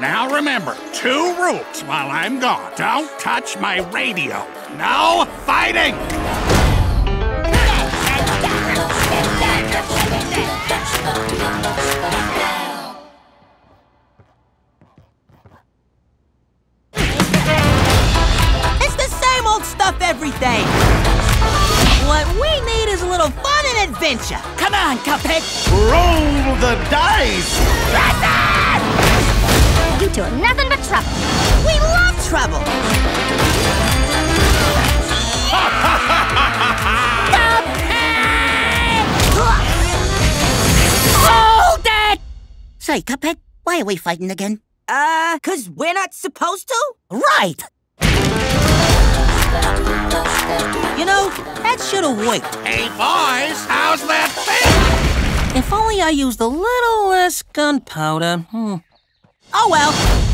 Now remember, two rules while I'm gone. Don't touch my radio. No fighting! It's the same old stuff every day. What we need is a little fun and adventure. Come on, Cuphead. Roll the dice! You two are nothing but trouble. We love trouble. Hold it! Say, Cuphead, why are we fighting again? Uh, cause we're not supposed to? Right! You know, that should've worked. Hey, boys, how's that feel? If only I used a little less gunpowder. Hmm. Oh well.